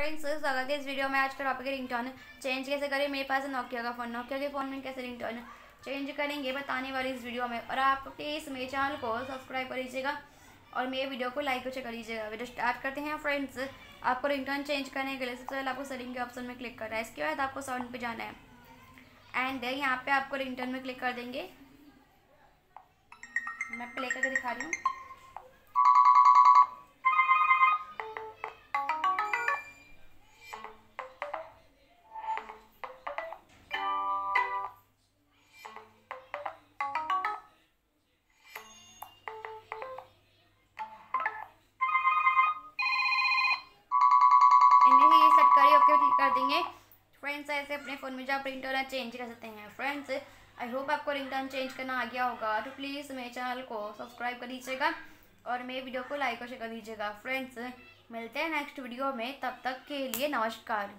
Friends स्वागत इस video में आज का टॉपिक है रिंगटोन चेंज कैसे करें? मेरे पास नोकिया का फ़ोन नोकिया के फ़ोन में कैसे रिंगटोन चेंज करेंगे? बताने वाली इस वीडियो में. और आप प्लीज़ मेरे चैनल को सब्सक्राइब कर लीजिएगा और मेरे वीडियो को लाइक कर लीजिएगा. वीडियो स्टार्ट करते हैं फ्रेंड्स आपको रिंगटोन चेंज करने के लिए सबसे पहले आपको सेटिंग के ऑप्शन में क्लिक करना है. इसके बाद आपको साउंड पर जाना है. एंड यहाँ पर आपको रिंगटोन में क्लिक कर देंगे. मैं प्ले करके दिखा रही हूँ. इन्हें ये सेट करिए ओके क्लिक कर देंगे। फ्रेंड्स ऐसे अपने फ़ोन में जो आप रिंगटोन चेंज कर सकते हैं। फ्रेंड्स आई होप आपको रिंगटोन चेंज करना आ गया होगा। तो प्लीज़ मेरे चैनल को सब्सक्राइब कर दीजिएगा और मेरे वीडियो को लाइक और शेयर कर दीजिएगा। फ्रेंड्स मिलते हैं नेक्स्ट वीडियो में। तब तक के लिए नमस्कार।